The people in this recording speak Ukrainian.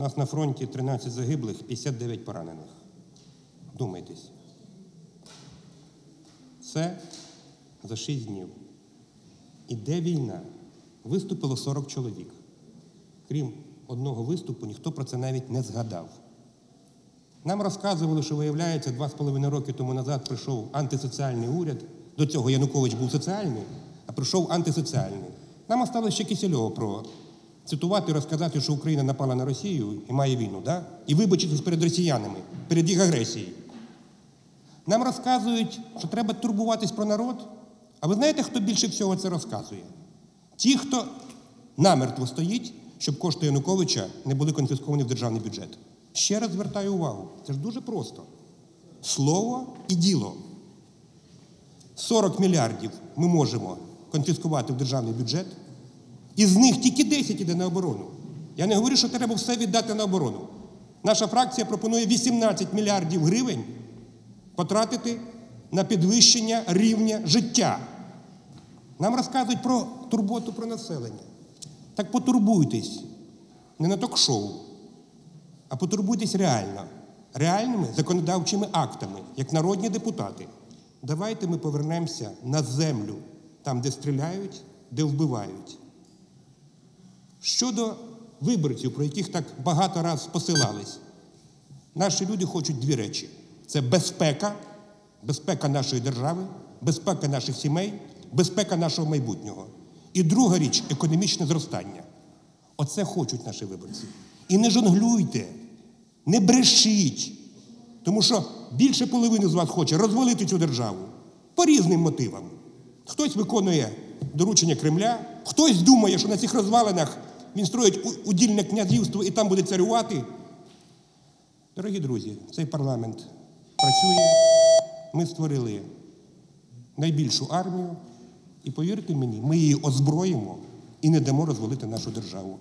нас на фронті 13 загиблих, 59 поранених. Думайтесь. Це за 6 днів. Іде війна. Виступило 40 чоловік. Крім одного виступу, ніхто про це навіть не згадав. Нам розказували, що, виявляється, два з половиною роки тому назад прийшов антисоціальний уряд. До цього Янукович був соціальний, а прийшов антисоціальний. Нам осталось ще Кисельова про цитувати розказати, що Україна напала на Росію і має війну, да? і вибачитись перед росіянами, перед їх агресією. Нам розказують, що треба турбуватись про народ. А ви знаєте, хто більше всього це розказує? Ті, хто намертво стоїть, щоб кошти Януковича не були конфісковані в державний бюджет. Ще раз звертаю увагу, це ж дуже просто. Слово і діло. 40 мільярдів ми можемо конфіскувати в державний бюджет, і з них тільки 10 іде на оборону. Я не говорю, що треба все віддати на оборону. Наша фракція пропонує 18 мільярдів гривень потратити на підвищення рівня життя. Нам розказують про турботу про населення. Так потурбуйтесь не на ток-шоу, а потурбуйтесь реально, реальними законодавчими актами, як народні депутати. Давайте ми повернемося на землю, там, де стріляють, де вбивають. Щодо виборців, про яких так багато раз посилались, наші люди хочуть дві речі: це безпека, безпека нашої держави, безпека наших сімей, безпека нашого майбутнього. І друга річ економічне зростання. Оце хочуть наші виборці. І не жонглюйте, не брешіть, тому що більше половини з вас хоче розвалити цю державу по різним мотивам. Хтось виконує доручення Кремля, хтось думає, що на цих розвалинах він строїть удільне князівство і там буде царювати. Дорогі друзі, цей парламент працює. Ми створили найбільшу армію, і повірте мені, ми її озброїмо і не дамо розвалити нашу державу.